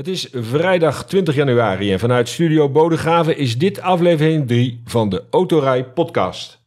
Het is vrijdag 20 januari en vanuit Studio Bodegraven is dit aflevering 3 van de Autorij podcast.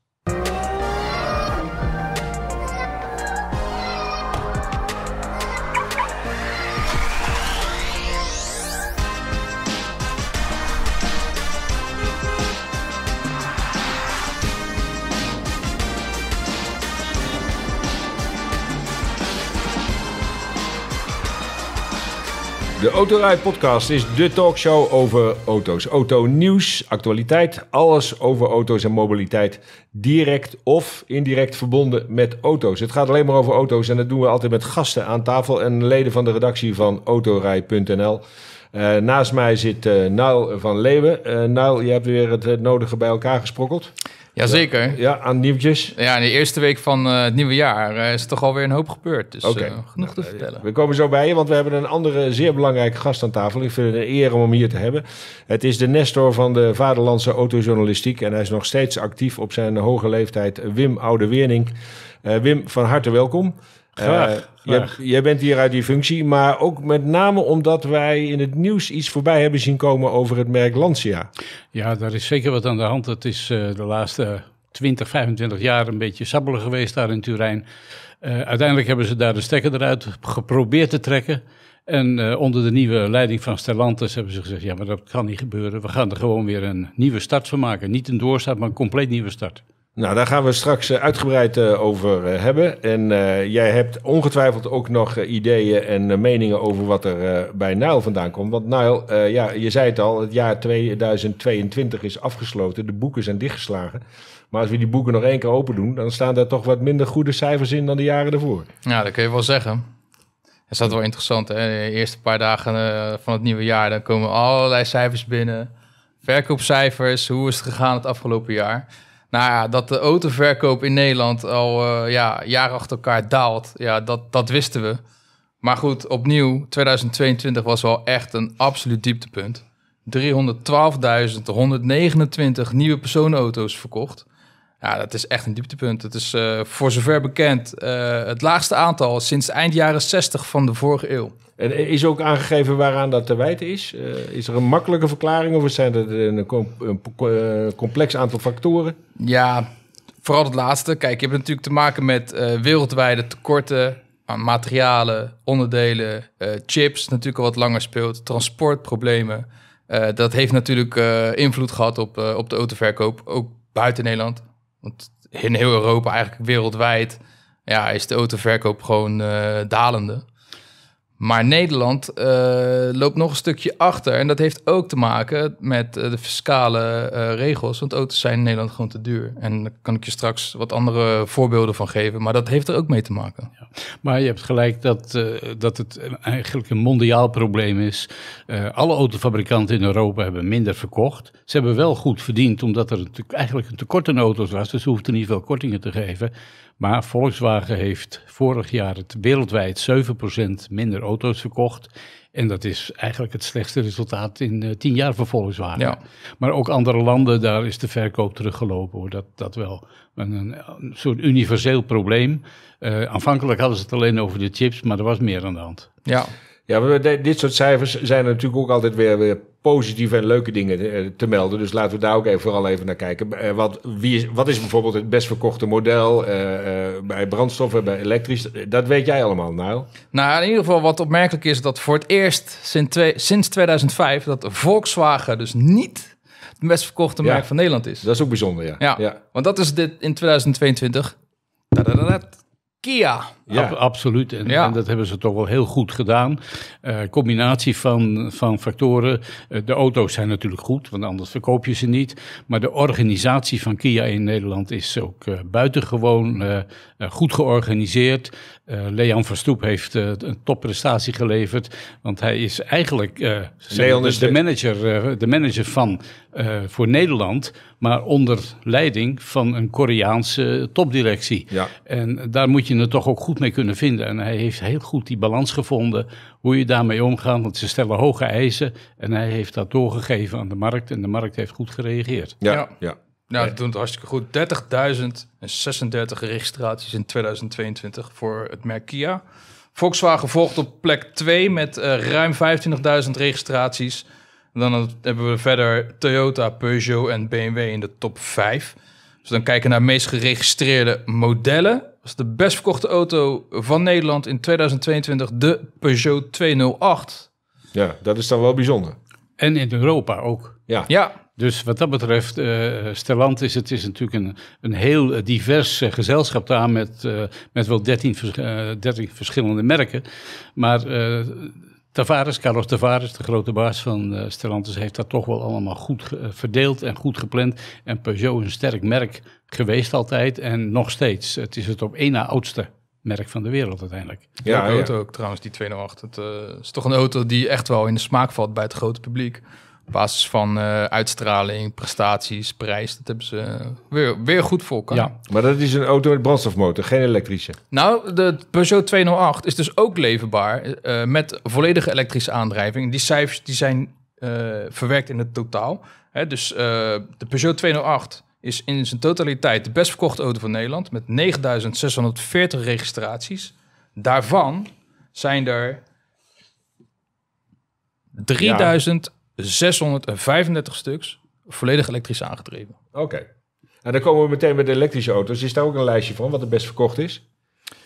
De Autorij Podcast is de talkshow over auto's. Auto-nieuws, actualiteit, alles over auto's en mobiliteit. Direct of indirect verbonden met auto's. Het gaat alleen maar over auto's en dat doen we altijd met gasten aan tafel en leden van de redactie van autorij.nl. Uh, naast mij zit uh, van Leeuwen. Uh, Naal, je hebt weer het, nodige bij elkaar gesprokkeld. Jazeker. Ja, ja, aan nieuwtjes. Ja, in de eerste week van uh, het nieuwe jaar uh, is er toch alweer een hoop gebeurd. Dus okay. uh, genoeg te nou, vertellen. We komen zo bij je, want we hebben een andere zeer belangrijke gast aan tafel. Ik vind het een eer om hem hier te hebben. Het is de Nestor van de Vaderlandse autojournalistiek. En hij is nog steeds actief op zijn hoge leeftijd. Wim Oude-Wernink. Wim, van harte welkom. Graag. Jij, jij bent hier uit die functie, maar ook met name omdat wij in het nieuws iets voorbij hebben zien komen over het merk Lancia. Ja, daar is zeker wat aan de hand. Het is uh, de laatste 20, 25 jaar een beetje sabbelen geweest daar in Turijn. Uh, uiteindelijk hebben ze daar de stekker eruit geprobeerd te trekken. En uh, onder de nieuwe leiding van Stellantis hebben ze gezegd: ja, maar dat kan niet gebeuren. We gaan er gewoon weer een nieuwe start van maken. Niet een doorstart, maar een compleet nieuwe start. Nou, daar gaan we straks uh, uitgebreid uh, over uh, hebben. En jij hebt ongetwijfeld ook nog ideeën en meningen over wat er bij Nile vandaan komt. Want Nile, ja, je zei het al, het jaar 2022 is afgesloten. De boeken zijn dichtgeslagen. Maar als we die boeken nog één keer open doen, dan staan daar toch wat minder goede cijfers in dan de jaren daarvoor. Ja, dat kun je wel zeggen. Dat is wel interessant. De eerste paar dagen van het nieuwe jaar, dan komen allerlei cijfers binnen. Verkoopcijfers, hoe is het gegaan het afgelopen jaar? Nou ja, dat de autoverkoop in Nederland al uh, ja, jaren achter elkaar daalt, ja, dat, dat wisten we. Maar goed, opnieuw, 2022 was wel echt een absoluut dieptepunt. 312.129 nieuwe personenauto's verkocht. Ja, dat is echt een dieptepunt. Het is uh, voor zover bekend uh, het laagste aantal sinds eind jaren 60 van de vorige eeuw. En is ook aangegeven waaraan dat te wijten is? Uh, is er een makkelijke verklaring of zijn er een, een complex aantal factoren? Ja, vooral het laatste. Kijk, je hebt natuurlijk te maken met uh, wereldwijde tekorten aan materialen, onderdelen, uh, chips, natuurlijk al wat langer speelt, transportproblemen. dat heeft natuurlijk invloed gehad op, op de autoverkoop, ook buiten Nederland. Want in heel Europa, eigenlijk wereldwijd, ja, is de autoverkoop gewoon dalende. Maar Nederland uh, loopt nog een stukje achter. En dat heeft ook te maken met uh, de fiscale uh, regels. Want auto's zijn in Nederland gewoon te duur. En daar kan ik je straks wat andere voorbeelden van geven. Maar dat heeft er ook mee te maken. Ja. Maar je hebt gelijk dat, dat het eigenlijk een mondiaal probleem is. alle autofabrikanten in Europa hebben minder verkocht. Ze hebben wel goed verdiend, omdat er eigenlijk een tekort aan auto's was. Dus ze hoefden niet veel kortingen te geven. Maar Volkswagen heeft vorig jaar het wereldwijd 7% minder auto's verkocht. En dat is eigenlijk het slechtste resultaat in uh, tien jaar voor Volkswagen. Ja. Maar ook andere landen, daar is de verkoop teruggelopen. Hoor. Dat, dat wel. Een, een soort universeel probleem. Uh, aanvankelijk hadden ze het alleen over de chips, maar er was meer aan de hand. Ja, ja, dit soort cijfers zijn natuurlijk ook altijd weer, weer positieve en leuke dingen te, te, melden. Dus laten we daar ook even, vooral even naar kijken. Wat, wie is, wat is bijvoorbeeld het best verkochte model uh, uh, bij brandstoffen, bij elektrisch? Dat weet jij allemaal, nou. Nou, in ieder geval wat opmerkelijk is dat voor het eerst sinds, twee, sinds 2005 dat Volkswagen dus niet het best verkochte merk van Nederland is. Dat is ook bijzonder, ja. Ja, ja. want dat is dit in 2022. Kia. Ja, Ab absoluut. En, ja. en, dat hebben ze toch wel heel goed gedaan. Uh, combinatie van, van factoren. Uh, de auto's zijn natuurlijk goed, want anders verkoop je ze niet. Maar de organisatie van Kia in Nederland is ook uh, buitengewoon goed georganiseerd. Leon Verstoep heeft een topprestatie geleverd. Want hij is eigenlijk Leon is de, manager, de manager van voor Nederland. Maar onder leiding van een Koreaanse topdirectie. Ja. En daar moet je het toch ook goed mee kunnen vinden. En hij heeft heel goed die balans gevonden, hoe je daarmee omgaat. Want ze stellen hoge eisen en hij heeft dat doorgegeven aan de markt. En de markt heeft goed gereageerd. Ja, ja. ja. Nou, dat doet het hartstikke goed. 30.036 registraties in 2022 voor het merk Kia. Volkswagen volgt op plek 2 met eh, ruim 25.000 registraties. En dan hebben we verder Toyota, Peugeot en BMW in de top 5. Dus dan kijken naar meest geregistreerde modellen. Was de best verkochte auto van Nederland in 2022 de Peugeot 208. Ja, dat is dan wel bijzonder. En in Europa ook. Ja, Ja, Dus wat dat betreft, eh Stellantis, het is natuurlijk een, een heel eh, divers eh, gezelschap daar met, eh, met wel 13, vers- eh, 13 verschillende merken. Maar eh, Tavares, Carlos Tavares, de grote baas van eh, Stellantis, heeft dat toch wel allemaal goed ge- eh, verdeeld en goed gepland. En Peugeot is een sterk merk geweest altijd en nog steeds. Het is het op één na oudste merk van de wereld uiteindelijk. ja, ja. auto ook trouwens, die 208. Het eh, is toch een auto die echt wel in de smaak valt bij het grote publiek. Op basis van eh, uitstraling, prestaties, prijs. Dat hebben ze eh, weer, weer goed voor elkaar. Ja. Maar dat is een auto met brandstofmotor, geen elektrische. Nou, de Peugeot 208 is dus ook leverbaar eh, met volledige elektrische aandrijving. Die cijfers die zijn eh, verwerkt in het totaal. Hè, dus eh, de Peugeot 208 is in zijn totaliteit de best verkochte auto van Nederland met 9640 registraties. Daarvan zijn er 3635 stuks volledig elektrisch aangedreven. Oké. En dan komen we meteen bij de elektrische auto's. Is daar ook een lijstje van wat de best verkocht is?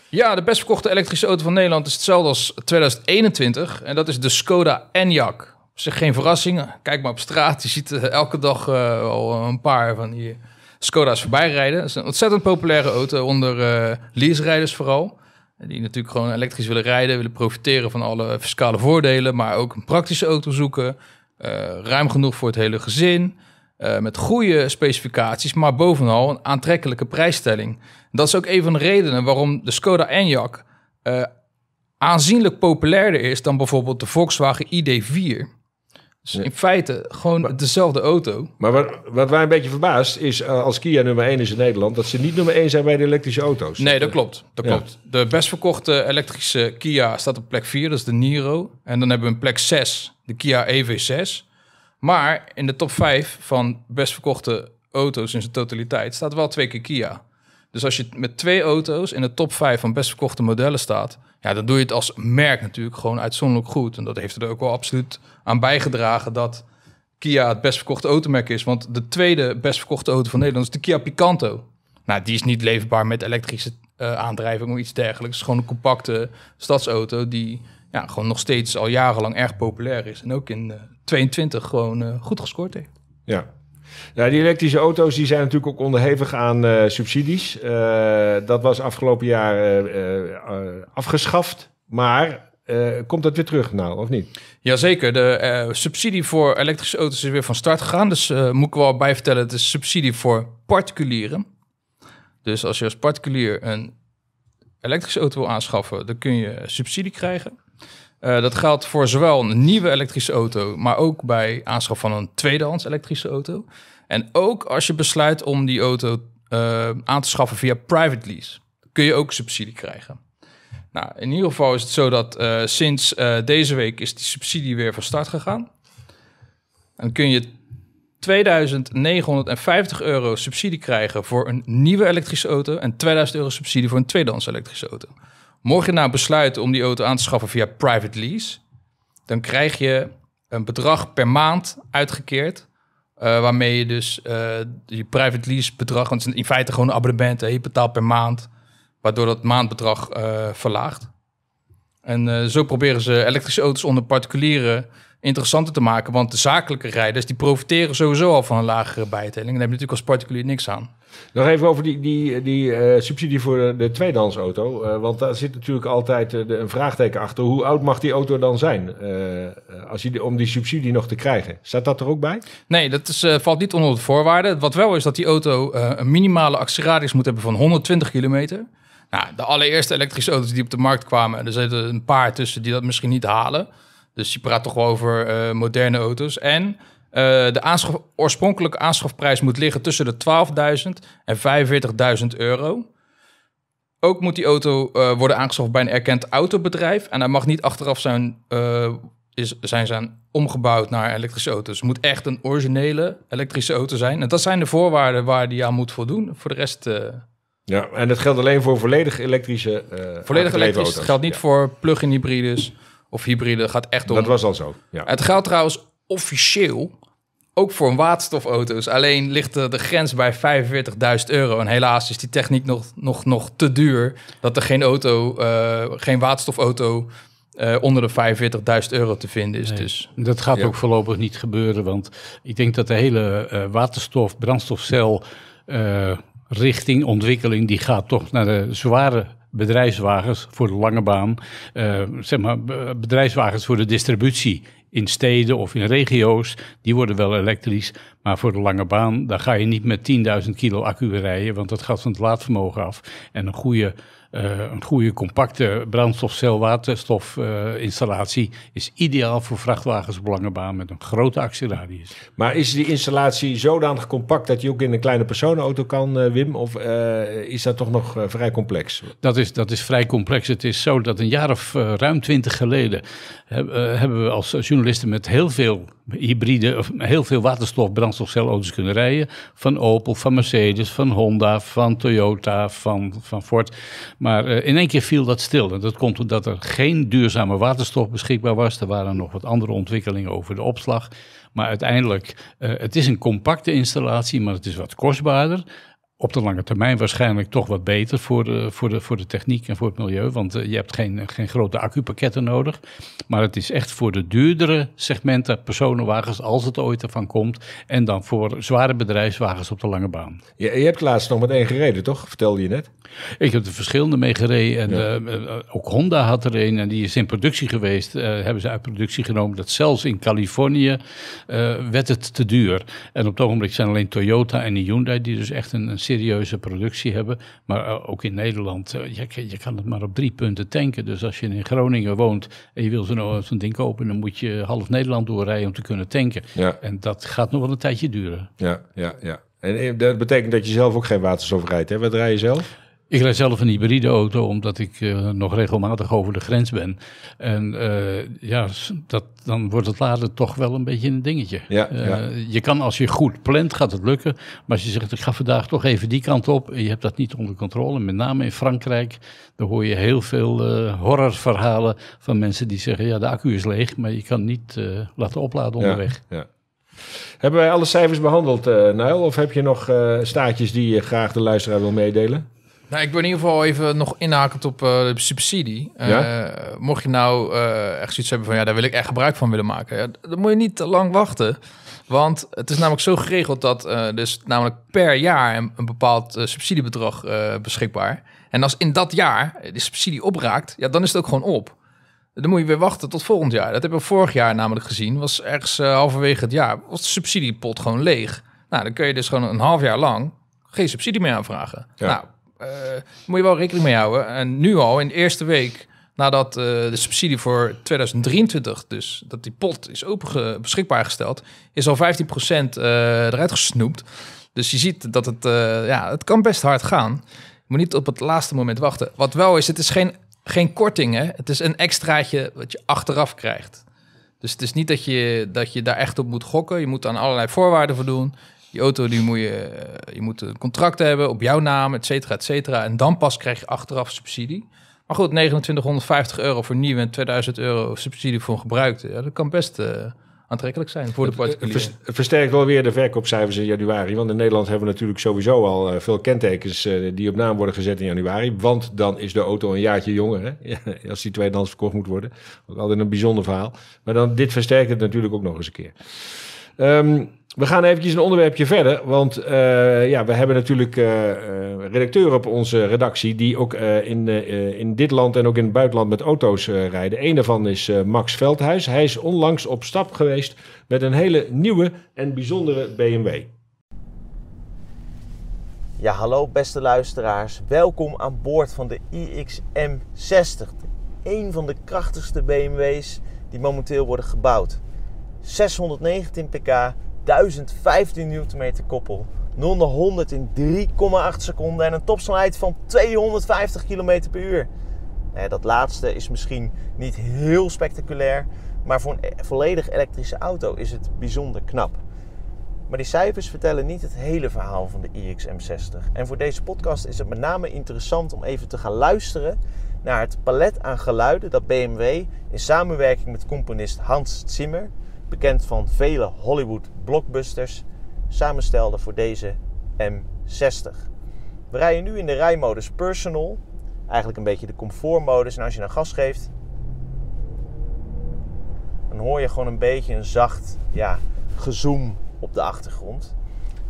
Ja, de best verkochte elektrische auto van Nederland is hetzelfde als 2021. En dat is de Skoda Enyaq. Op zich geen verrassing. Kijk maar op straat. Je ziet eh, elke dag eh, al een paar van die Skoda's voorbij rijden. Het is een ontzettend populaire auto onder eh lease-rijders vooral. Die natuurlijk gewoon elektrisch willen rijden. Willen profiteren van alle fiscale voordelen. Maar ook een praktische auto zoeken. Eh, ruim genoeg voor het hele gezin. eh, met goede specificaties. Maar bovenal een aantrekkelijke prijsstelling. Dat is ook een van de redenen waarom de Skoda Enyaq eh, aanzienlijk populairder is dan bijvoorbeeld de Volkswagen ID4. Dus Ja. in feite gewoon dezelfde auto. Maar wat, wat wij een beetje verbaast is, als Kia nummer 1 is in Nederland, dat ze niet nummer 1 zijn bij de elektrische auto's. Nee, dat klopt. Dat Ja. klopt. De best verkochte elektrische Kia staat op plek 4, dat is de Niro. En dan hebben we een plek 6, de Kia EV6. Maar in de top 5 van best verkochte auto's in zijn totaliteit staat wel twee keer Kia. Dus als je met twee auto's in de top 5 van best verkochte modellen staat, ja, dan doe je het als merk natuurlijk gewoon uitzonderlijk goed. En dat heeft er ook wel absoluut aan bijgedragen dat Kia het best verkochte automerk is. Want de tweede best verkochte auto van Nederland is de Kia Picanto. Nou, die is niet leverbaar met elektrische eh, aandrijving of iets dergelijks. Het is gewoon een compacte stadsauto die ja, gewoon nog steeds al jarenlang erg populair is. En ook in eh 22 gewoon eh, goed gescoord heeft. Ja. Ja, die elektrische auto's die zijn natuurlijk ook onderhevig aan eh, subsidies. Eh, dat was afgelopen jaar eh, eh, eh, afgeschaft. Maar eh, komt dat weer terug nou, of niet? Jazeker, de eh, subsidie voor elektrische auto's is weer van start gegaan. Dus eh, moet ik wel bij vertellen, het is subsidie voor particulieren. Dus als je als particulier een elektrische auto wil aanschaffen, dan kun je subsidie krijgen. Eh, dat geldt voor zowel een nieuwe elektrische auto, maar ook bij aanschaf van een tweedehands elektrische auto. En ook als je besluit om die auto eh, aan te schaffen via private lease, kun je ook subsidie krijgen. Nou, in ieder geval is het zo dat eh, sinds deze week is die subsidie weer van start gegaan. Dan kun je 2950 euro subsidie krijgen voor een nieuwe elektrische auto en 2000 euro subsidie voor een tweedehands elektrische auto. Mocht je nou besluiten om die auto aan te schaffen via private lease, dan krijg je een bedrag per maand uitgekeerd. eh, waarmee je dus eh je private lease bedrag, want in feite gewoon een abonnement, je betaalt per maand, waardoor dat maandbedrag eh, verlaagt. En zo proberen ze elektrische auto's onder particulieren interessanter te maken. Want de zakelijke rijders die profiteren sowieso al van een lagere bijtelling. En daar heb je natuurlijk als particulier niks aan. Nog even over die, die, die eh, subsidie voor de, de tweedehandsauto. Eh, want daar zit natuurlijk altijd eh, de- een vraagteken achter. Hoe oud mag die auto dan zijn als je om die subsidie nog te krijgen? Staat dat er ook bij? Nee, dat is, valt niet onder de voorwaarden. Wat wel is dat die auto een minimale actieradius moet hebben van 120 kilometer. Nou, de allereerste elektrische auto's die op de markt kwamen, er zitten een paar tussen die dat misschien niet halen. Dus je praat toch wel over eh, moderne auto's. En eh, de aanschaf, oorspronkelijke aanschafprijs moet liggen tussen de 12.000 en 45.000 euro. Ook moet die auto eh, worden aangeschaft bij een erkend autobedrijf. En hij mag niet achteraf zijn, is, zijn, zijn omgebouwd naar elektrische auto's. Het moet echt een originele elektrische auto zijn. En dat zijn de voorwaarden waar die aan moet voldoen. Voor de rest Ja, en dat geldt alleen voor volledig elektrische uh, Volledig elektrisch. auto's. Het geldt niet Ja. voor plug-in hybrides of hybride. Gaat echt om... Dat was al zo. Ja. Het geldt trouwens officieel ook voor waterstofauto's. Alleen ligt de, de grens bij 45.000 euro. En helaas is die techniek nog, nog, nog te duur... dat er geen, auto, eh, geen waterstofauto eh, onder de 45.000 euro te vinden is. Nee. Dus Dat gaat Ja. ook voorlopig niet gebeuren, want ik denk dat de hele eh, waterstof, brandstofcel eh, richting, ontwikkeling, die gaat toch naar de zware bedrijfswagens voor de lange baan. Eh, zeg maar, be- bedrijfswagens voor de distributie in steden of in regio's, die worden wel elektrisch. Maar voor de lange baan, daar ga je niet met 10.000 kilo accu rijden, want dat gaat van het laadvermogen af. En een goede, eh, een goede compacte brandstofcel waterstofinstallatie is ideaal voor vrachtwagens op lange baan met een grote actieradius. Maar is die installatie zodanig compact dat je ook in een kleine personenauto kan, eh, Wim? Of eh, is dat toch nog vrij complex? Dat is, dat is vrij complex. Het is zo dat een jaar of ruim twintig geleden heb- hebben we als journalisten met heel veel hybride, of heel veel waterstof brandstofcelauto's kunnen rijden. Van Opel, van Mercedes, van Honda, van Toyota, van, van Ford. Maar eh, in één keer viel dat stil. En dat komt omdat er geen duurzame waterstof beschikbaar was. Er waren nog wat andere ontwikkelingen over de opslag. Maar uiteindelijk, eh, het is een compacte installatie, maar het is wat kostbaarder op de lange termijn waarschijnlijk toch wat beter voor de, voor de, voor de techniek en voor het milieu. Want eh, je hebt geen, geen grote accupakketten nodig. Maar het is echt voor de duurdere segmenten personenwagens, als het ooit ervan komt. En dan voor zware bedrijfswagens op de lange baan. Je, je hebt laatst nog met één gereden, toch? Vertelde je net. Ik heb er verschillende mee gereden. En Ja. eh, eh, ook Honda had er een en die is in productie geweest. hebben ze uit productie genomen. Dat zelfs in Californië werd het te duur. En op het ogenblik zijn alleen Toyota en Hyundai die dus echt een, een serieuze productie hebben. Maar eh, ook in Nederland, eh, je, je kan het maar op drie punten tanken. Dus als je in Groningen woont en je wil zo'n zo'n ding kopen, dan moet je half Nederland doorrijden om te kunnen tanken. Ja, En dat gaat nog wel een tijdje duren. ja, ja. ja. En eh, dat betekent dat je zelf ook geen waterstof rijdt, hè? Wat rij je zelf? Ik rijd zelf een hybride auto, omdat ik eh, nog regelmatig over de grens ben. En eh, ja, dat, dan wordt het laden toch wel een beetje een dingetje. Ja, Eh, ja. Je kan als je goed plant, gaat het lukken. Maar als je zegt, ik ga vandaag toch even die kant op. En je hebt dat niet onder controle. Met name in Frankrijk, daar hoor je heel veel horrorverhalen van mensen die zeggen, ja, de accu is leeg. Maar je kan niet laten opladen onderweg. Ja. Hebben wij alle cijfers behandeld, eh Nijl? Of heb je nog staartjes die je graag de luisteraar wil meedelen? Nou, ik wil in ieder geval even nog inhakend op eh, de subsidie. Eh, Ja? Mocht je nou eh, echt zoiets hebben van, ja, daar wil ik echt gebruik van willen maken. Ja, dan moet je niet te lang wachten. Want het is namelijk zo geregeld dat dus namelijk per jaar een, een bepaald subsidiebedrag beschikbaar. En als in dat jaar de subsidie opraakt, ja, dan is het ook gewoon op. Dan moet je weer wachten tot volgend jaar. Dat hebben we vorig jaar namelijk gezien. Was ergens halverwege het jaar was de subsidiepot gewoon leeg. Nou, dan kun je dus gewoon een half jaar lang geen subsidie meer aanvragen. Ja. Nou, eh, moet je wel rekening mee houden. En nu al, in de eerste week nadat eh, de subsidie voor 2023, dus dat die pot is open beschikbaar gesteld, is al 15% eh, eruit gesnoept. Dus je ziet dat het, ja, het kan best hard gaan. Je moet niet op het laatste moment wachten. Wat wel is, het is geen, geen korting, hè? Het is een extraatje wat je achteraf krijgt. Dus het is niet dat je, dat je daar echt op moet gokken. Je moet aan allerlei voorwaarden voldoen. Die auto die moet je, je moet een contract hebben op jouw naam, et cetera, et cetera. En dan pas krijg je achteraf subsidie. Maar goed, 2950 euro voor nieuw en 2000 euro subsidie voor een gebruikte. Ja, dat kan best eh, aantrekkelijk zijn voor de particulier. het versterkt wel weer de verkoopcijfers in januari. Want in Nederland hebben we natuurlijk sowieso al eh, veel kentekens eh, die op naam worden gezet in januari. Want dan is de auto een jaartje jonger. Hè? Als die tweedehands verkocht moet worden. Ook altijd een bijzonder verhaal. Maar dan, dit versterkt het natuurlijk ook nog eens een keer. Ehm, we gaan eventjes een onderwerpje verder. Want eh, ja, we hebben natuurlijk eh, eh, redacteuren op onze redactie... die ook in, in dit land en ook in het buitenland met auto's rijden. Eén daarvan is Max Veldhuis. Hij is onlangs op stap geweest met een hele nieuwe en bijzondere BMW. Ja, hallo beste luisteraars. Welkom aan boord van de iXM60. Een van de krachtigste BMW's die momenteel worden gebouwd. 619 pk, 1015 Nm koppel. 0 naar 100 in 3,8 seconden en een topsnelheid van 250 km per uur. Dat laatste is misschien niet heel spectaculair, maar voor een e- volledig elektrische auto is het bijzonder knap. Maar die cijfers vertellen niet het hele verhaal van de iX M60. En voor deze podcast is het met name interessant om even te gaan luisteren naar het palet aan geluiden dat BMW in samenwerking met componist Hans Zimmer, bekend van vele Hollywood blockbusters, samenstelde voor deze M60. We rijden nu in de rijmodus Personal, eigenlijk een beetje de comfortmodus. En als je een gas geeft, dan hoor je gewoon een beetje een zacht ja, gezoom op de achtergrond.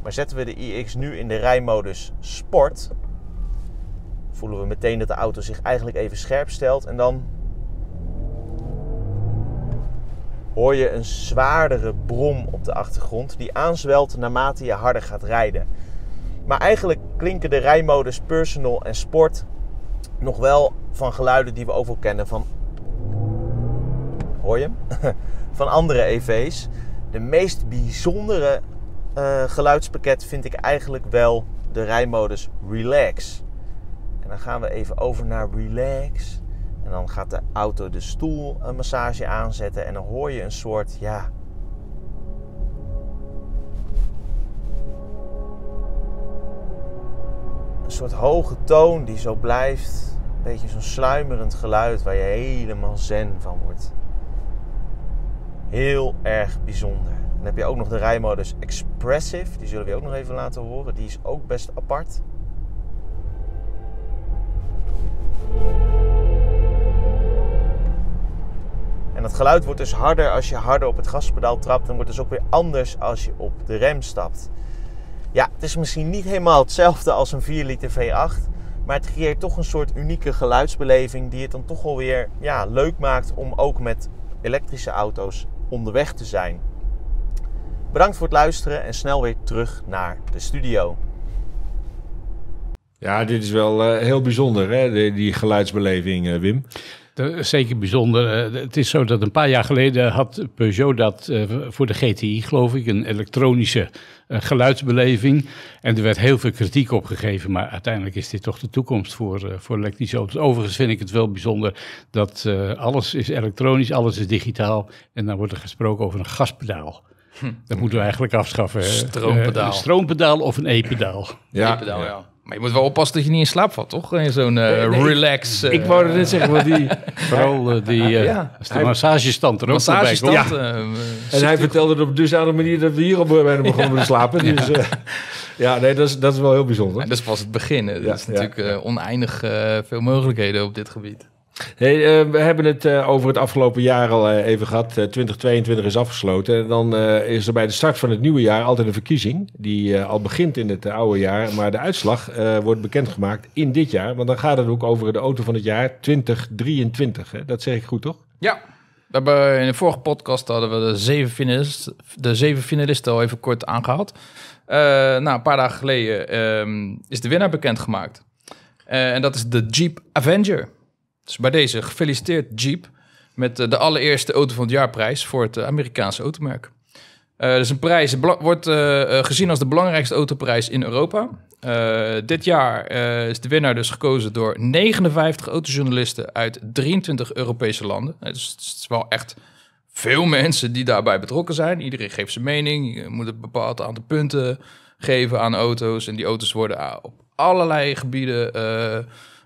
Maar zetten we de iX nu in de rijmodus Sport, voelen we meteen dat de auto zich eigenlijk even scherp stelt. En dan hoor je een zwaardere brom op de achtergrond die aanzwelt naarmate je harder gaat rijden. Maar eigenlijk klinken de rijmodus Personal en Sport nog wel van geluiden die we wel kennen van. Hoor je van andere EV's. De meest bijzondere uh, geluidspakket vind ik eigenlijk wel de rijmodus Relax. En dan gaan we even over naar Relax. En dan gaat de auto de stoelmassage aanzetten. En dan hoor je een soort, ja. Een soort hoge toon die zo blijft. Een beetje zo'n sluimerend geluid waar je helemaal zen van wordt. Heel erg bijzonder. Dan heb je ook nog de rijmodus Expressive. Die zullen we ook nog even laten horen. Die is ook best apart. En dat geluid wordt dus harder als je harder op het gaspedaal trapt. En wordt dus ook weer anders als je op de rem stapt. Ja, het is misschien niet helemaal hetzelfde als een 4 liter V8. Maar het creëert toch een soort unieke geluidsbeleving die het dan toch wel weer ja, leuk maakt om ook met elektrische auto's onderweg te zijn. Bedankt voor het luisteren en snel weer terug naar de studio. Ja, dit is wel uh, heel bijzonder, hè? Die, die geluidsbeleving, uh, Wim. Zeker bijzonder. Uh, het is zo dat een paar jaar geleden had Peugeot dat voor de GTI, geloof ik, een elektronische geluidsbeleving. En er werd heel veel kritiek op gegeven, maar uiteindelijk is dit toch de toekomst voor, voor elektrische auto's. Overigens vind ik het wel bijzonder dat alles is elektronisch, alles is digitaal. En dan wordt er gesproken over een gaspedaal. Hm. Dat moeten we eigenlijk afschaffen. Stroompedaal. een stroompedaal of een E-pedaal. Ja, E-pedaal, ja. Maar je moet wel oppassen dat je niet in slaap valt, toch? In zo'n uh, relax... Uh, ik wou net zeggen, want die... Vooral uh, die... ja, de massagestand er ook massagestand, bij ja. en hij vertelde het op dusdanige manier dat we hier op bijna begonnen te slapen. Dus ja, nee, dat is, dat is wel heel bijzonder. En dat is pas het begin. Dat is natuurlijk oneindig veel mogelijkheden op dit gebied. Hey, uh, we hebben het uh, over het afgelopen jaar al uh, even gehad. 2022 is afgesloten. En dan is er bij de start van het nieuwe jaar altijd een verkiezing. Die al begint in het oude jaar. Maar de uitslag wordt bekendgemaakt in dit jaar. Want dan gaat het ook over de auto van het jaar 2023. Hè? Dat zeg ik goed, toch? Ja. We hebben in de vorige podcast hadden we de zeven finalisten, de zeven finalisten al even kort aangehaald. nou, een paar dagen geleden ehm, is de winnaar bekendgemaakt. en dat is de Jeep Avenger. Dus bij deze gefeliciteerd Jeep met eh, de allereerste auto van het jaarprijs voor het eh, Amerikaanse automerk. Uh, dus een prijs wordt gezien als de belangrijkste autoprijs in Europa. dit jaar is de winnaar dus gekozen door 59 autojournalisten uit 23 Europese landen. dus het is wel echt veel mensen die daarbij betrokken zijn. Iedereen geeft zijn mening. Je moet een bepaald aantal punten geven aan auto's. En die auto's worden op allerlei gebieden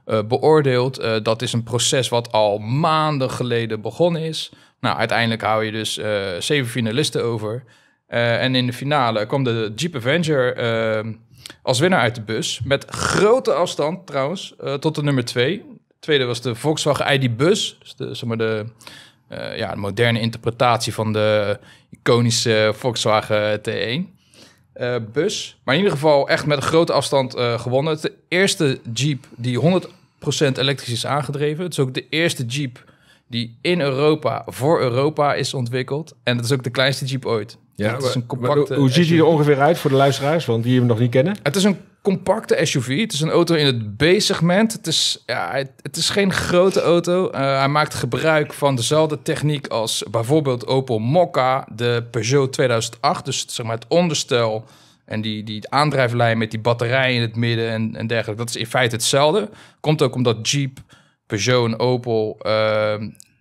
beoordeeld. Uh, dat is een proces wat al maanden geleden begonnen is. Nou, uiteindelijk hou je dus uh, zeven finalisten over. en in de finale kwam de Jeep Avenger als winnaar uit de bus. Met grote afstand trouwens, tot de nummer twee. tweede was de Volkswagen ID Bus. Dus de, zeg maar de, ja, de moderne interpretatie van de iconische Volkswagen T1. Uh, bus. Maar in ieder geval echt met een grote afstand uh, gewonnen. Het is de eerste Jeep die 100% elektrisch is aangedreven. Het is ook de eerste Jeep die in Europa voor Europa is ontwikkeld. En het is ook de kleinste Jeep ooit. Ja, het is een compacte hoe ziet hij er ongeveer uit voor de luisteraars, want die hem nog niet kennen? Het is een compacte SUV. Het is een auto in het B-segment. Het, is, ja, het, is geen grote auto. Uh, hij maakt gebruik van dezelfde techniek als bijvoorbeeld Opel Mokka, de Peugeot 2008. Dus zeg maar het onderstel en die, die aandrijflijn met die batterij in het midden en, en dergelijke. Dat is in feite hetzelfde. Komt ook omdat Jeep, Peugeot en Opel uh,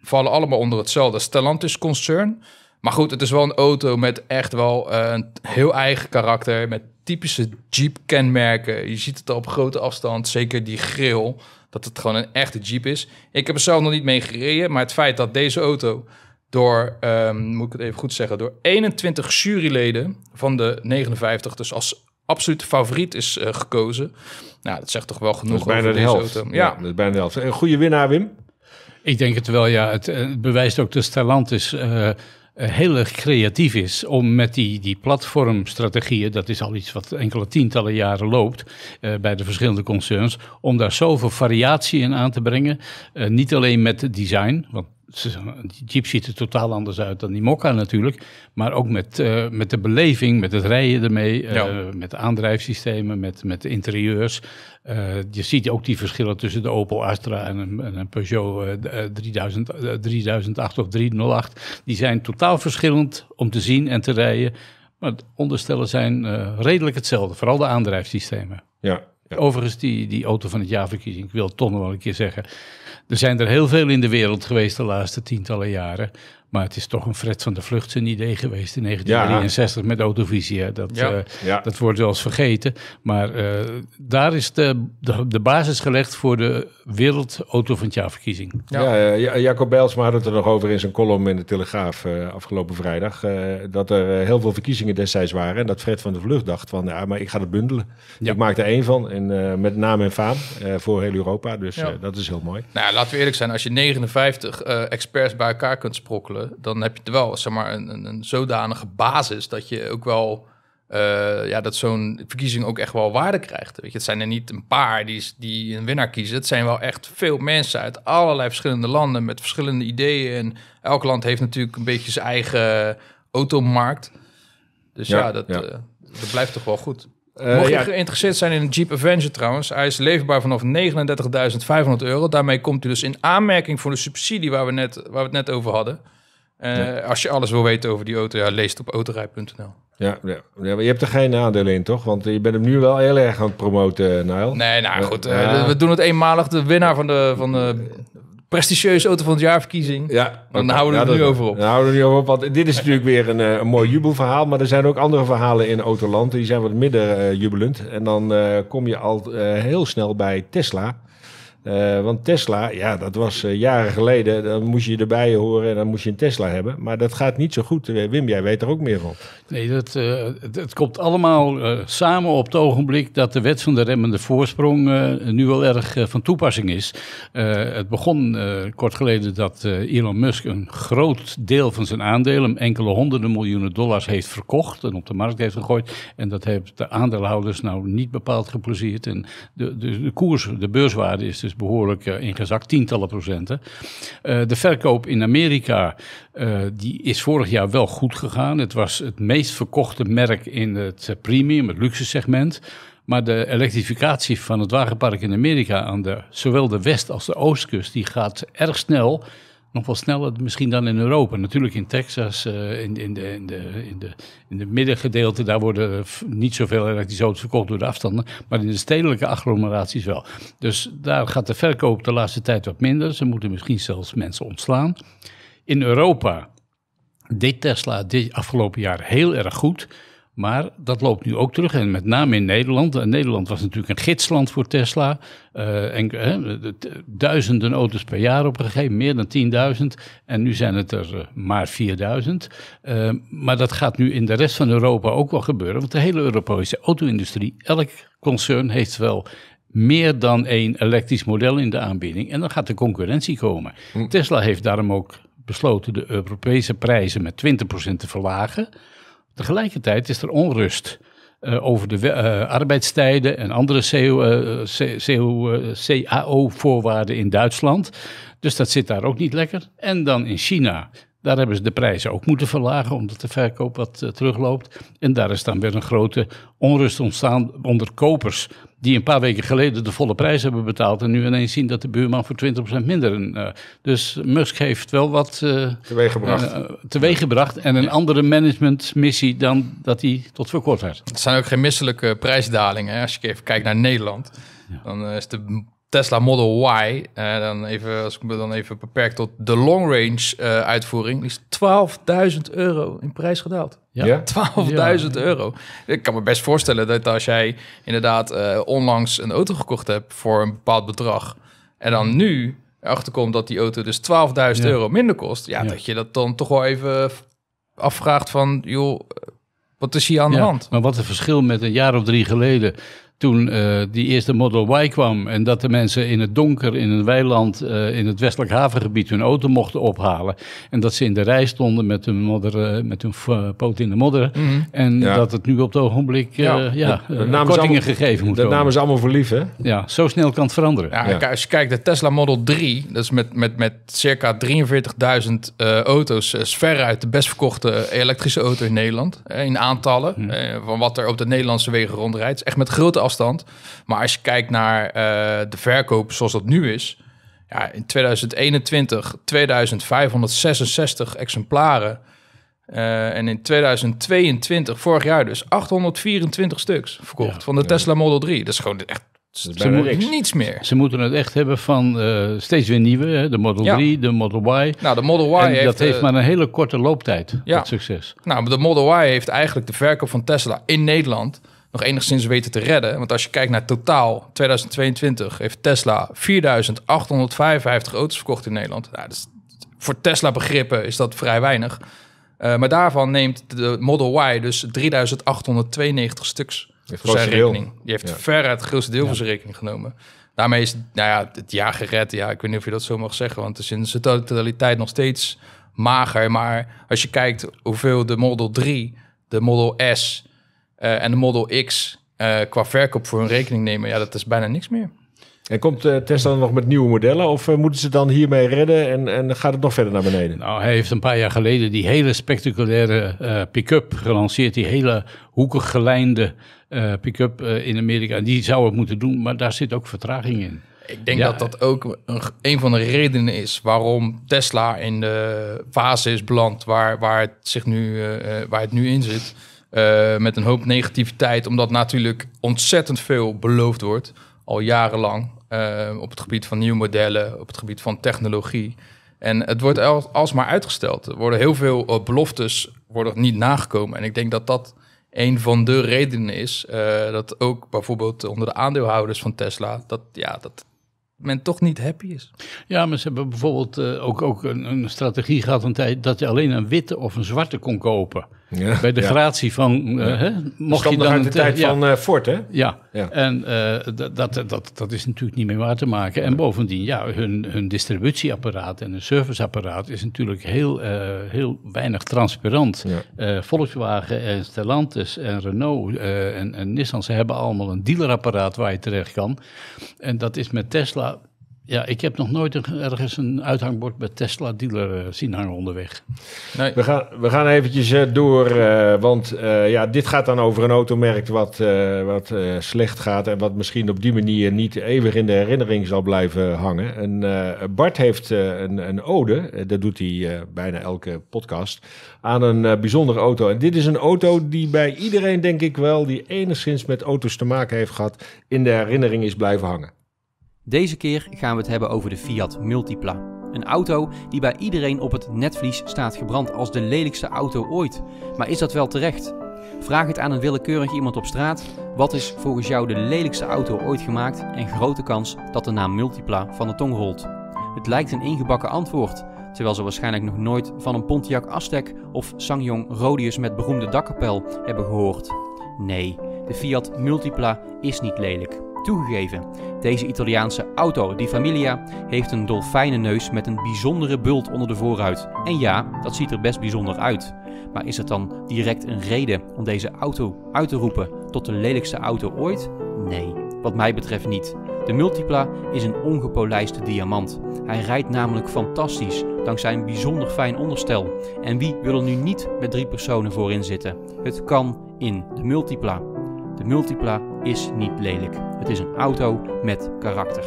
vallen allemaal onder hetzelfde Stellantis concern. Maar goed, het is wel een auto met echt wel eh, een heel eigen karakter. Met typische Jeep-kenmerken. Je ziet het al op grote afstand, zeker die grill. Dat het gewoon een echte Jeep is. Ik heb er zelf nog niet mee gereden. Maar het feit dat deze auto door, ehm, moet ik het even goed zeggen, door 21 juryleden van de 59, dus als absolute favoriet is eh, gekozen. Nou, dat zegt toch wel Dat genoeg is bijna over de deze helft. auto. Ja, Ja, dat is bijna de helft. Een goede winnaar, Wim. Ik denk het wel, ja. Het, eh, het bewijst ook dat Stellantis eh, heel erg creatief is om met die, die platformstrategieën, dat is al iets wat enkele tientallen jaren loopt eh, bij de verschillende concerns, om daar zoveel variatie in aan te brengen. Eh, niet alleen met het design, want die Jeep ziet er totaal anders uit dan die Mokka natuurlijk, maar ook met, eh, met de beleving, met het rijden ermee, eh, Ja. met aandrijfsystemen, met, met de interieurs. Eh, je ziet ook die verschillen tussen de Opel Astra en een, en een Peugeot eh, 3000, eh, 3008 of 308. Die zijn totaal verschillend om te zien en te rijden. Maar de onderstellen zijn eh, redelijk hetzelfde, vooral de aandrijfsystemen. Ja. ja. Overigens, die, die auto van het jaarverkiezing, ik wil het toch nog wel een keer zeggen. Er zijn er heel veel in de wereld geweest de laatste tientallen jaren. Maar het is toch een Fred van de Vlucht zijn idee geweest in 1963 met Autovisie. Dat, Ja. eh, Ja. dat wordt wel eens vergeten. Maar eh, daar is de, de, de basis gelegd voor de wereldauto van het jaarverkiezing. Ja. Ja, eh, Ja, Jacob Bijlsma had het er nog over in zijn column in de Telegraaf eh, afgelopen vrijdag. eh, dat er heel veel verkiezingen destijds waren. En dat Fred van der Vlucht dacht van, ja, maar ik ga het bundelen. Ja. Ik maak er één van, en, eh, met naam en faam, eh, voor heel Europa. Dus Ja. eh, dat is heel mooi. Nou, ja, laten we eerlijk zijn. Als je 59 eh, experts bij elkaar kunt sprokkelen, dan heb je wel zeg maar, een, een, zodanige basis dat je ook wel, eh, ja, dat zo'n verkiezing ook echt wel waarde krijgt. Weet je, het zijn er niet een paar die, die een winnaar kiezen. Het zijn wel echt veel mensen uit allerlei verschillende landen met verschillende ideeën. En elk land heeft natuurlijk een beetje zijn eigen automarkt. Dus ja, Ja, dat, ja. eh, dat blijft toch wel goed. Eh, Mocht je ja, geïnteresseerd zijn in een Jeep Avenger trouwens, hij is leverbaar vanaf 39.500 euro. Daarmee komt u dus in aanmerking voor de subsidie waar we, net, waar we het net over hadden. Eh, Als je alles wil weten over die auto, ja, lees het op autorij.nl. ja, ja, ja, maar je hebt er geen aandelen in, toch? Want je bent hem nu wel heel erg aan het promoten, Nile. Nee, nou Ja, goed, ja. eh, we doen het eenmalig. De winnaar van de, van de prestigieuze auto van het jaarverkiezing. Ja, Dan houden we Ja, er nu over op. Dan houden we er nu over op, want dit is natuurlijk weer een, eh, een mooi jubelverhaal. Maar er zijn ook andere verhalen in Autoland. Die zijn wat minder eh, jubelend. En dan eh, kom je al eh, heel snel bij Tesla. Eh, want Tesla, ja, dat was eh, jaren geleden. Dan moest je erbij horen en dan moest je een Tesla hebben. Maar dat gaat niet zo goed. Eh, Wim, jij weet er ook meer van. Nee, dat, het, komt allemaal samen op het ogenblik dat de wet van de remmende voorsprong nu wel erg van toepassing is. Het begon kort geleden dat Elon Musk een groot deel van zijn aandelen, enkele honderden miljoenen dollars, heeft verkocht en op de markt heeft gegooid. En dat heeft de aandeelhouders nou niet bepaald geplezierd. En de, de, de koers, de beurswaarde is dus behoorlijk eh, ingezakt, tientallen procenten. Eh, de verkoop in Amerika eh, die is vorig jaar wel goed gegaan. Het was het meest verkochte merk in het premium, het luxe segment. Maar de elektrificatie van het wagenpark in Amerika aan de, zowel de west- als de oostkust, die gaat erg snel. Nog wel sneller misschien dan in Europa. Natuurlijk in Texas, eh, in, in, de, in, de, in, de, in de middengedeelte, daar worden niet zoveel elektrische auto's verkocht door de afstanden. Maar in de stedelijke agglomeraties wel. Dus daar gaat de verkoop de laatste tijd wat minder. Ze moeten misschien zelfs mensen ontslaan. In Europa deed Tesla dit afgelopen jaar heel erg goed. Maar dat loopt nu ook terug. En met name in Nederland. En Nederland was natuurlijk een gidsland voor Tesla. Eh, en, de- duizenden auto's per jaar op een gegeven moment, meer dan 10.000. En nu zijn het er eh, maar 4.000. Eh, maar dat gaat nu in de rest van Europa ook wel gebeuren. Want de hele Europese auto-industrie, elk concern heeft wel meer dan één elektrisch model in de aanbieding. En dan gaat de concurrentie komen. Tesla heeft daarom ook besloten de Europese prijzen met 20% te verlagen. Tegelijkertijd is er onrust eh, over de eh, arbeidstijden en andere CO, eh, CAO-voorwaarden in Duitsland. Dus dat zit daar ook niet lekker. En dan in China. Daar hebben ze de prijzen ook moeten verlagen, omdat de verkoop wat eh, terugloopt. En daar is dan weer een grote onrust ontstaan onder kopers. Die een paar weken geleden de volle prijs hebben betaald. En nu ineens zien dat de buurman voor 20% minder. eh, dus Musk heeft wel wat eh, Teweeggebracht. eh, teweeggebracht. En een andere managementmissie dan dat hij tot voor kort had. Het zijn ook geen misselijke prijsdalingen. Hè? Als je even kijkt naar Nederland, dan is de Tesla Model Y, eh, dan even, als ik me dan even beperk tot de long range eh, uitvoering, is 12.000 euro in prijs gedaald. Ja. Ja? 12.000 euro. Ik kan me best voorstellen dat als jij inderdaad eh, onlangs een auto gekocht hebt voor een bepaald bedrag en dan nu erachter komt dat die auto dus 12.000 Ja. euro minder kost, ja, Ja. dat je dat dan toch wel even afvraagt van, joh, wat is hier aan de hand? Maar wat een verschil met een jaar of drie geleden. Toen eh, die eerste Model Y kwam en dat de mensen in het donker in een weiland eh, in het westelijk havengebied hun auto mochten ophalen. En dat ze in de rij stonden met hun, modder, eh, met hun poot in de modder. Mhm. En Ja. dat het nu op het ogenblik eh, Ja, ja, dat- eh, dat kortingen allemaal- gegeven moet Dat worden. namen ze allemaal voor lief, hè? Ja, zo snel kan het veranderen. Ja, als je kijkt, de Tesla Model 3, dat is met, met, met circa 43.000 eh, auto's, is veruit de best verkochte elektrische auto in Nederland. in aantallen, eh, van wat er op de Nederlandse wegen rondrijdt. Is echt met grote afstand. Maar als je kijkt naar eh, de verkoop zoals dat nu is, ja, in 2021 2566 exemplaren. Eh, en in 2022, vorig jaar dus, 824 stuks verkocht Ja. van de Tesla Model 3. Dat is gewoon echt Ze niets meer. Ze moeten het echt hebben van eh, steeds weer nieuwe, hè, de Model Ja. 3, de Model Y. Nou, de Model Y en heeft, dat heeft maar een hele korte looptijd, Ja. dat succes. Nou, de Model Y heeft eigenlijk de verkoop van Tesla in Nederland nog enigszins weten te redden. Want als je kijkt naar totaal 2022 heeft Tesla 4.855 auto's verkocht in Nederland. Nou, dat is, voor Tesla begrippen is dat vrij weinig. Eh, maar daarvan neemt de Model Y dus 3.892 stuks voor zijn deel. rekening. Die heeft Ja. veruit het grootste deel voor zijn rekening genomen. Daarmee is nou ja, het jaar gered. Ja, ik weet niet of je dat zo mag zeggen, want het is in zijn totaliteit nog steeds mager. Maar als je kijkt hoeveel de Model 3, de Model S eh, en de Model X eh, qua verkoop voor hun rekening nemen, ja, dat is bijna niks meer. En komt eh, Tesla nog met nieuwe modellen? Of moeten ze dan hiermee redden en, en gaat het nog verder naar beneden? Nou, hij heeft een paar jaar geleden die hele spectaculaire eh, pick-up gelanceerd. Die hele hoekig gelijnde eh, pick-up eh, in Amerika. En die zou het moeten doen, maar daar zit ook vertraging in. Ik denk Ja. dat dat ook een, een van de redenen is waarom Tesla in de fase is beland waar, waar, het, zich nu, waar het nu in zit. Eh, met een hoop negativiteit, omdat natuurlijk ontzettend veel beloofd wordt, al jarenlang, eh, op het gebied van nieuwe modellen, op het gebied van technologie. En het wordt al- alsmaar uitgesteld. Er worden heel veel eh, beloftes worden niet nagekomen. En ik denk dat dat een van de redenen is dat ook bijvoorbeeld onder de aandeelhouders van Tesla, dat, ja, dat men toch niet happy is. Ja, maar ze hebben bijvoorbeeld ook, ook een, een strategie gehad een tijd dat je alleen een witte of een zwarte kon kopen. Ja. Bij de gratie van, eh, hè, mocht je dan... de tijd ja, van eh, Ford, hè? Ja, Ja. en eh, dat, dat, dat, dat is natuurlijk niet meer waar te maken. En bovendien, ja, hun, hun distributieapparaat en hun serviceapparaat is natuurlijk heel, heel weinig transparant. Volkswagen en Stellantis en Renault en, en Nissan, ze hebben allemaal een dealerapparaat waar je terecht kan. En dat is met Tesla... Ja, ik heb nog nooit ergens een uithangbord met Tesla dealer eh, zien hangen onderweg. Nee, We gaan, we gaan eventjes eh, door, eh, want eh, ja, dit gaat dan over een automerk wat, eh, wat eh, slecht gaat en wat misschien op die manier niet eeuwig in de herinnering zal blijven hangen. En eh, Bart heeft eh, een, een ode, dat doet hij eh, bijna elke podcast, aan een bijzondere auto. En dit is een auto die bij iedereen, denk ik wel, die enigszins met auto's te maken heeft gehad, in de herinnering is blijven hangen. Deze keer gaan we het hebben over de Fiat Multipla. Een auto die bij iedereen op het netvlies staat gebrand als de lelijkste auto ooit. Maar is dat wel terecht? Vraag het aan een willekeurig iemand op straat. Wat is volgens jou de lelijkste auto ooit gemaakt? En grote kans dat de naam Multipla van de tong rolt. Het lijkt een ingebakken antwoord, terwijl ze waarschijnlijk nog nooit van een Pontiac Aztek of Sangyong Rodius met beroemde dakkapel hebben gehoord. Nee, de Fiat Multipla is niet lelijk. Toegegeven, deze Italiaanse auto di Familia heeft een dolfijnenneus met een bijzondere bult onder de voorruit. En ja, dat ziet er best bijzonder uit. Maar is het dan direct een reden om deze auto uit te roepen tot de lelijkste auto ooit? Nee, wat mij betreft niet. De Multipla is een ongepolijste diamant. Hij rijdt namelijk fantastisch, dankzij een bijzonder fijn onderstel. En wie wil er nu niet met drie personen voorin zitten? Het kan in de Multipla. De Multipla is niet lelijk. Het is een auto met karakter.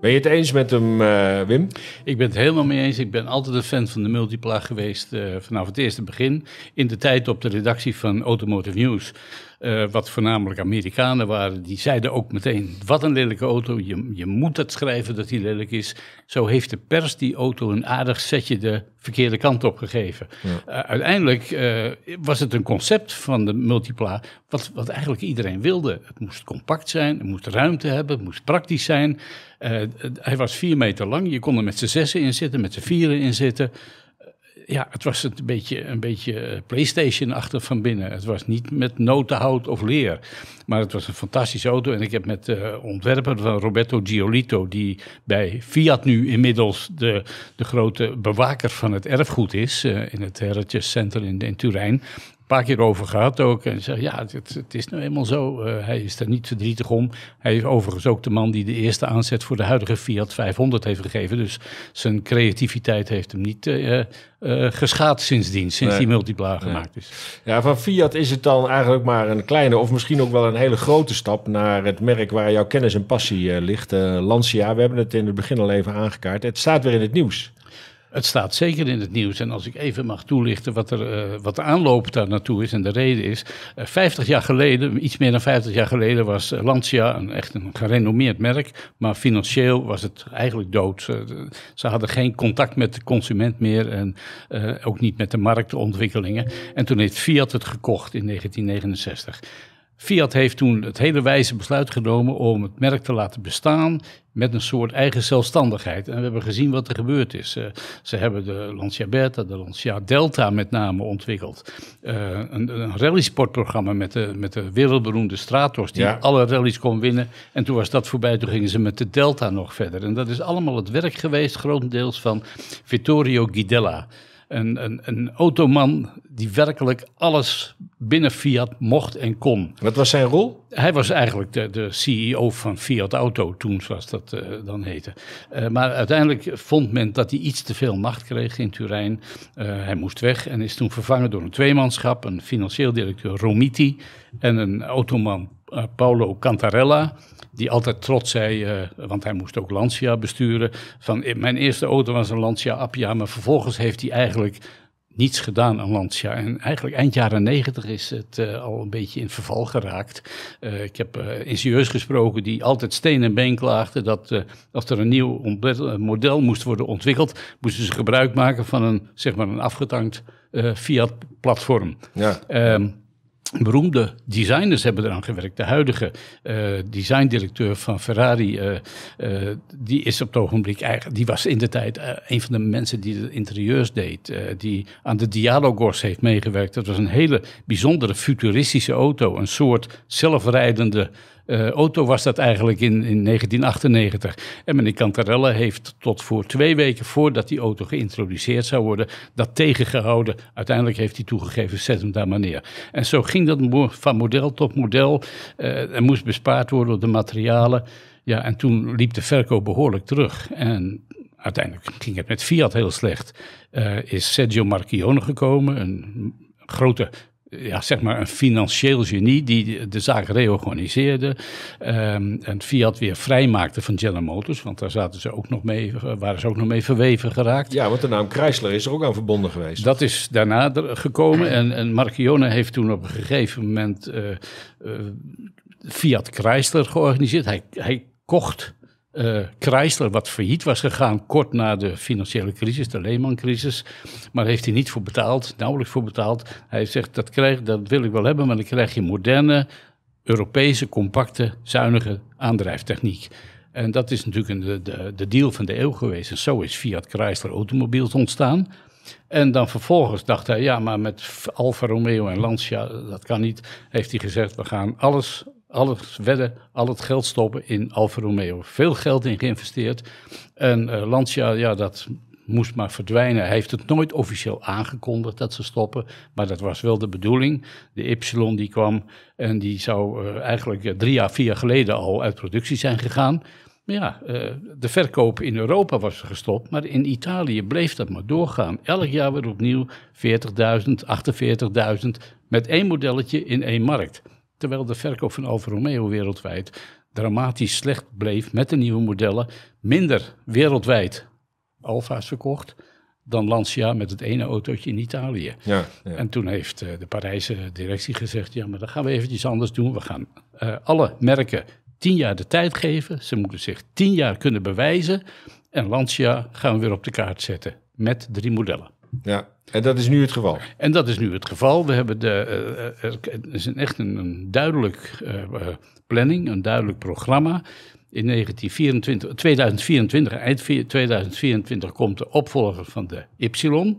Ben je het eens met hem, eh, Wim? Ik ben het helemaal mee eens. Ik ben altijd een fan van de Multipla geweest eh, vanaf het eerste begin. In de tijd op de redactie van Automotive News eh, wat voornamelijk Amerikanen waren, die zeiden ook meteen, wat een lelijke auto, je, je moet het schrijven dat die lelijk is. Zo heeft de pers die auto een aardig setje de verkeerde kant op gegeven. Eh, uiteindelijk eh, was het een concept van de Multipla, wat, wat eigenlijk iedereen wilde. Het moest compact zijn, het moest ruimte hebben, het moest praktisch zijn. Hij was vier meter lang, je kon er met z'n zessen in zitten, met z'n vieren in zitten ja, het was een beetje, een beetje PlayStation-achtig van binnen. Het was niet met notenhout of leer. Maar het was een fantastische auto. En ik heb met de ontwerper van Roberto Giolito, die bij Fiat nu inmiddels de, de grote bewaker van het erfgoed is, uh, in het Heritage Center in, in Turijn, paar keer over gehad ook. En zei, ja, het, het is nou eenmaal zo. Uh, hij is er niet verdrietig om. Hij is overigens ook de man die de eerste aanzet voor de huidige Fiat 500 heeft gegeven. Dus zijn creativiteit heeft hem niet uh, uh, geschaad sindsdien, sinds nee. die multipla gemaakt is. Ja, van Fiat is het dan eigenlijk maar een kleine of misschien ook wel een hele grote stap naar het merk waar jouw kennis en passie ligt. Lancia, we hebben het in het begin al even aangekaart. Het staat weer in het nieuws. Het staat zeker in het nieuws. En als ik even mag toelichten wat, er, uh, wat de aanloop daar naartoe is en de reden is. Uh, 50 jaar geleden, iets meer dan 50 jaar geleden, was Lancia een, echt een gerenommeerd merk. Maar financieel was het eigenlijk dood. Ze, hadden geen contact met de consument meer en ook niet met de marktontwikkelingen. En toen heeft Fiat het gekocht in 1969. Fiat heeft toen het hele wijze besluit genomen om het merk te laten bestaan met een soort eigen zelfstandigheid. En we hebben gezien wat er gebeurd is. Uh, ze hebben de Lancia Bertha, de Lancia Delta met name ontwikkeld. Uh, een, een rallysportprogramma met de, met de wereldberoemde Stratos, die ja. alle rallies kon winnen. En toen was dat voorbij, toen gingen ze met de Delta nog verder. En dat is allemaal het werk geweest, grotendeels van Vittorio Guidella een, een, een automan die werkelijk alles binnen Fiat mocht en kon. Wat was zijn rol? Hij was eigenlijk de, de CEO van Fiat Auto, toen zoals dat uh, dan heette. Uh, maar uiteindelijk vond men dat hij iets te veel macht kreeg in Turijn. Uh, hij moest weg en is toen vervangen door een tweemanschap, een financieel directeur Romiti en een automan Paolo Cantarella die altijd trots zei, uh, want hij moest ook Lancia besturen, van mijn eerste auto was een Lancia Appia, maar vervolgens heeft hij eigenlijk niets gedaan aan Lancia. En eigenlijk eind jaren negentig is het uh, al een beetje in verval geraakt. Uh, ik heb uh, ingenieurs gesproken die altijd steen en been klaagden dat als er een nieuw model moest worden ontwikkeld, moesten ze gebruik maken van een, zeg maar een afgetankt Fiat-platform. Ja. Um, beroemde designers hebben eraan gewerkt. De huidige uh, designdirecteur van Ferrari, uh, uh, die is op het ogenblik eigenlijk, die was in de tijd een van de mensen die de interieurs deed, die aan de Dialogos heeft meegewerkt. Dat was een hele bijzondere futuristische auto, een soort zelfrijdende uh, auto was dat eigenlijk in, in 1998. En meneer Cantarella heeft tot voor twee weken voordat die auto geïntroduceerd zou worden, dat tegengehouden. Uiteindelijk heeft hij toegegeven, zet hem daar maar neer. En zo ging dat van model tot model. Uh, er moest bespaard worden op de materialen. Ja, en toen liep de verkoop behoorlijk terug. En uiteindelijk ging het met Fiat heel slecht. Uh, is Sergio Marchionne gekomen, een grote ja, zeg maar een financieel genie die de zaak reorganiseerde. Um, en Fiat weer vrijmaakte van General Motors, want daar zaten ze ook nog mee, waren ze ook nog mee verweven geraakt. Ja, want de naam Chrysler is er ook aan verbonden geweest. Dat is daarna gekomen en, en Marchione heeft toen op een gegeven moment uh, uh, Fiat Chrysler georganiseerd. Hij, hij kocht uh, Chrysler, wat failliet was gegaan kort na de financiële crisis, de Lehman-crisis. Maar heeft hij niet voor betaald, nauwelijks voor betaald. Hij zegt, dat, krijg, dat wil ik wel hebben, maar dan krijg je moderne, Europese, compacte, zuinige aandrijftechniek. En dat is natuurlijk de, de, de deal van de eeuw geweest. En zo is Fiat Chrysler Automobiels ontstaan. En dan vervolgens dacht hij, ja, maar met Alfa Romeo en Lancia, dat kan niet. Heeft hij gezegd, we gaan alles alles wedden, al het geld stoppen in Alfa Romeo. Veel geld in geïnvesteerd. En uh, Lancia, ja, dat moest maar verdwijnen. Hij heeft het nooit officieel aangekondigd dat ze stoppen, maar dat was wel de bedoeling. De Y die kwam en die zou uh, eigenlijk drie jaar, vier jaar geleden al uit productie zijn gegaan. Maar ja, de verkoop in Europa was gestopt, maar in Italië bleef dat maar doorgaan. Elk jaar weer opnieuw 40.000, 48.000 met één modelletje in één markt. Terwijl de verkoop van Alfa Romeo wereldwijd dramatisch slecht bleef met de nieuwe modellen. Minder wereldwijd Alfa's verkocht dan Lancia met het ene autootje in Italië. Ja, ja. En toen heeft eh, de Parijse directie gezegd: ja, maar dan gaan we eventjes anders doen. We gaan eh, alle merken tien jaar de tijd geven. Ze moeten zich tien jaar kunnen bewijzen. En Lancia gaan we weer op de kaart zetten met drie modellen. ja. En dat is nu het geval. En dat is nu het geval. We hebben de, eh, er er is een, echt een, een duidelijk eh, eh, planning, een duidelijk programma. In 1924, 2024, eind vier- 2024 komt de opvolger van de Y.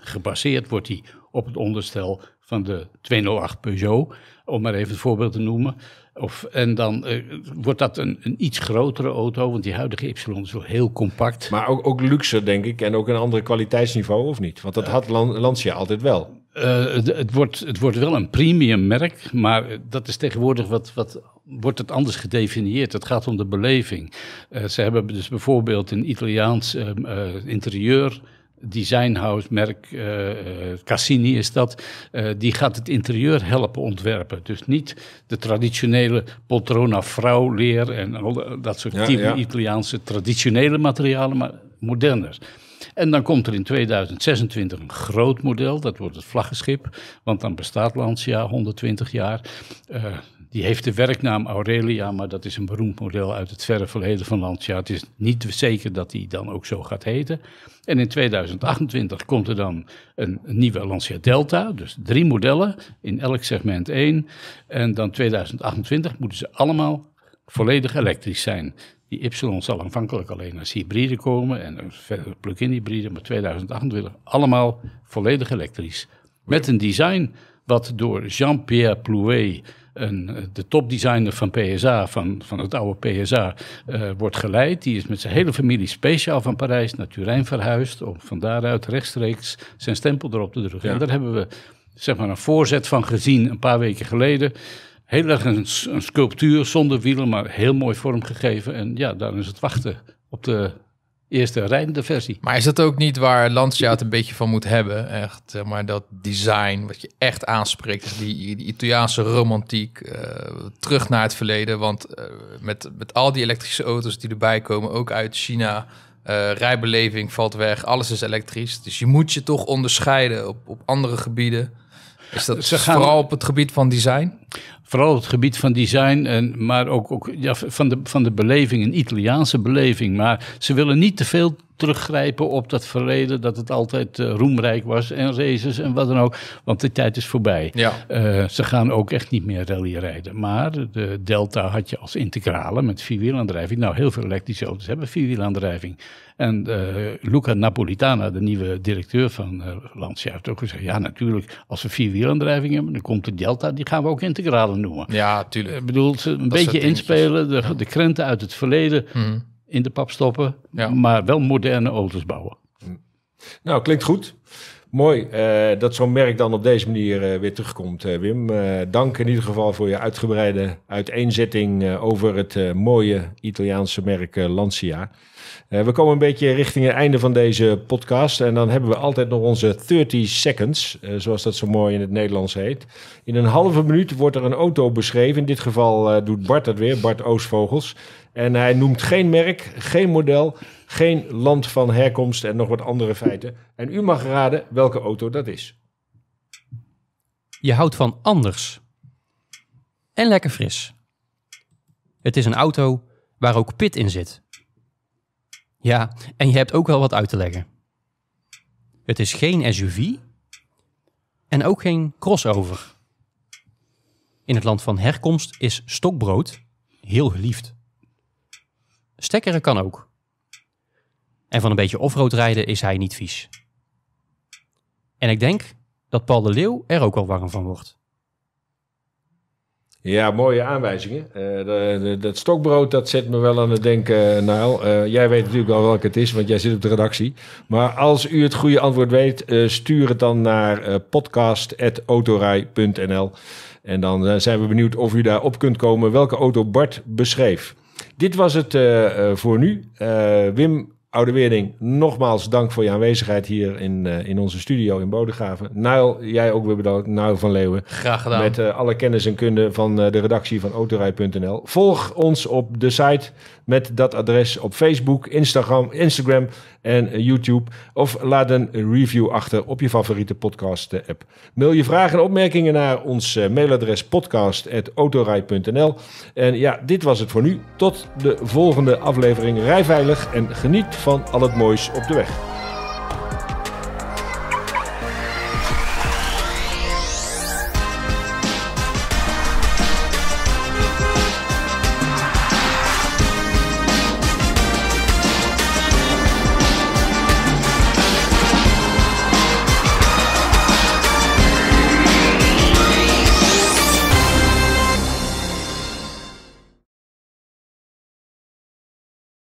Gebaseerd wordt die op het onderstel van de 208 Peugeot, om maar even het voorbeeld te noemen. Of, en dan eh, wordt dat een, een iets grotere auto, want die huidige Y is wel heel compact. Maar ook, ook luxe, denk ik. En ook een ander kwaliteitsniveau, of niet? Want dat had Lan- Lancia altijd wel. Eh, het, het wordt, het wordt wel een premium merk, maar eh, dat is tegenwoordig wat, wat wordt het anders gedefinieerd. Het gaat om de beleving. Eh, ze hebben dus bijvoorbeeld een Italiaans ehm, eh, interieur. Designhouse merk eh, eh, Cassini is dat, eh, die gaat het interieur helpen ontwerpen. Dus niet de traditionele poltrona vrouwleer en al dat- soort Ja, type ja. Italiaanse traditionele materialen, maar moderner. En dan komt er in 2026 een groot model, dat wordt het vlaggenschip, want dan bestaat Lancia 120 jaar. Die heeft de werknaam Aurelia, maar dat is een beroemd model uit het verre verleden van Lancia. Het is niet zeker dat die dan ook zo gaat heten. En in 2028 komt er dan een, nieuwe Lancia Delta, dus drie modellen, in elk segment één. En dan 2028 moeten ze allemaal volledig elektrisch zijn. Die Y zal aanvankelijk alleen als hybride komen en verder plug-in hybride, maar 2028 allemaal volledig elektrisch. Met een design wat door Jean-Pierre Plouet, een, de topdesigner van PSA, van, van het oude PSA, eh, wordt geleid. Die is met zijn hele familie speciaal van Parijs naar Turijn verhuisd om van daaruit rechtstreeks zijn stempel erop te drukken. Ja. En daar hebben we zeg maar, een voorzet van gezien een paar weken geleden. Heel erg een, een sculptuur zonder wielen, maar heel mooi vormgegeven. En ja, daar is het wachten op de eerste rijdende versie. Maar is dat ook niet waar Lancia het een beetje van moet hebben? Echt, maar, dat design wat je echt aanspreekt. Die, die Italiaanse romantiek, eh, terug naar het verleden. Want eh, met, met al die elektrische auto's die erbij komen, ook uit China... eh, rijbeleving valt weg, alles is elektrisch. Dus je moet je toch onderscheiden op, op andere gebieden. Is dat Ze gaan- vooral op het gebied van design? Vooral het gebied van design, en, maar ook, ook ja, van, de, van de beleving, een Italiaanse beleving. Maar ze willen niet te veel teruggrijpen op dat verleden, dat het altijd eh, roemrijk was en races en wat dan ook. Want die tijd is voorbij. Ja. Eh, ze gaan ook echt niet meer rally rijden. Maar de Delta had je als integrale met vierwielaandrijving. Nou, heel veel elektrische auto's hebben vierwielaandrijving. En eh, Luca Napolitana, de nieuwe directeur van Lancia, heeft ook gezegd... ja, natuurlijk, als we vierwielaandrijving hebben, dan komt de Delta, die gaan we ook integrale noemen. Ja, tuurlijk. Ik bedoel, ze een beetje inspelen, de, de krenten uit het verleden Mhm. In de pap stoppen, Ja. maar wel moderne auto's bouwen. Nou, klinkt goed. Mooi eh, dat zo'n merk dan op deze manier eh, weer terugkomt, eh, Wim. Dank in ieder geval voor je uitgebreide uiteenzetting over het mooie Italiaanse merk Lancia. We komen een beetje richting het einde van deze podcast. En dan hebben we altijd nog onze 30 seconds, zoals dat zo mooi in het Nederlands heet. In een halve minuut wordt er een auto beschreven. In dit geval doet Bart dat weer, Bart Oostvogels. En hij noemt geen merk, geen model, geen land van herkomst en nog wat andere feiten. En u mag raden welke auto dat is. Je houdt van anders. En lekker fris. Het is een auto waar ook pit in zit. Ja, en je hebt ook wel wat uit te leggen. Het is geen SUV en ook geen crossover. In het land van herkomst is stokbrood heel geliefd. Stekkeren kan ook. En van een beetje offroad rijden is hij niet vies. En ik denk dat Paul de Leeuw er ook wel warm van wordt. Ja, mooie aanwijzingen. Eh, dat stokbrood, dat zet me wel aan het denken, Naal. Eh, jij weet natuurlijk wel welke het is, want jij zit op de redactie. Maar als u het goede antwoord weet, eh, stuur het dan naar eh podcast.autorij.nl. En dan eh, zijn we benieuwd of u daarop kunt komen welke auto Bart beschreef. Dit was het eh, eh, voor nu. Eh, Wim Oude Weerding, nogmaals dank voor je aanwezigheid hier in, eh, in onze studio in Bodegraven. Nile, jij ook weer bedankt. Nile van Leeuwen. Graag gedaan. Met eh, alle kennis en kunde van eh, de redactie van autorij.nl. Volg ons op de site met dat adres op Facebook, Instagram, Instagram en YouTube. Of laat een review achter op je favoriete podcast app. Mail je vragen en opmerkingen naar ons mailadres podcast.autorij.nl. En ja, dit was het voor nu. Tot de volgende aflevering. Rij veilig en geniet van al het moois op de weg.